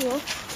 There you go.